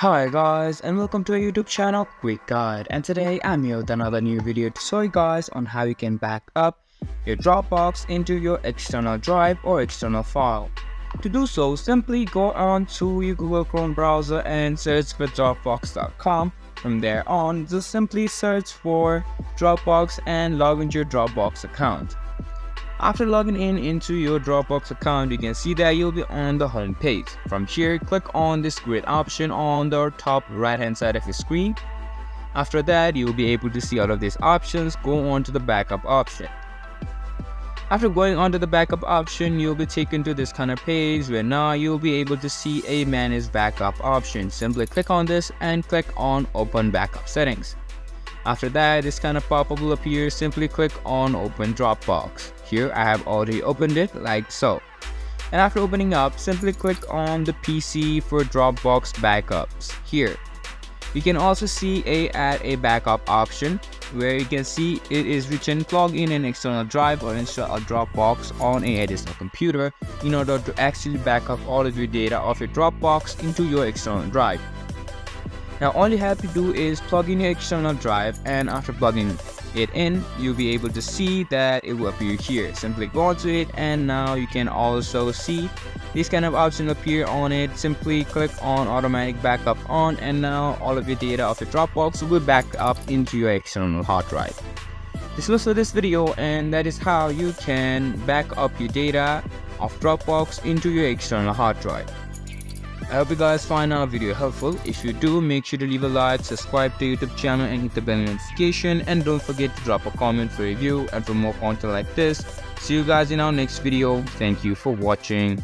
Hi guys and welcome to our YouTube channel Quick Guide and today I'm here with another new video to show you guys on how you can back up your Dropbox into your external drive or external file. To do so simply go on to your Google Chrome browser and search for dropbox.com. From there on just simply search for Dropbox and log into your Dropbox account. After logging in into your Dropbox account, you can see that you'll be on the home page. From here, click on this grid option on the top right hand side of your screen. After that, you'll be able to see all of these options. Go on to the backup option. After going on to the backup option, you'll be taken to this kind of page where now you'll be able to see a manage backup option. Simply click on this and click on open backup settings. After that, this kind of pop-up will appear. Simply click on open Dropbox. Here I have already opened it like so. And after opening up, simply click on the PC for Dropbox backups here. You can also see a add a backup option where you can see it is written plug in an external drive or install a Dropbox on a additional computer in order to actually back up all of your data of your Dropbox into your external drive. Now all you have to do is plug in your external drive and after plugging it in you'll be able to see that it will appear here. Simply go onto it and now you can also see this kind of option appear on it. Simply click on automatic backup on and now all of your data of your dropbox will back up into your external hard drive. This was for this video and that is how you can back up your data of dropbox into your external hard drive I hope you guys find our video helpful. If you do, make sure to leave a like, subscribe to YouTube channel and hit the bell notification and don't forget to drop a comment for review and for more content like this. See you guys in our next video. Thank you for watching.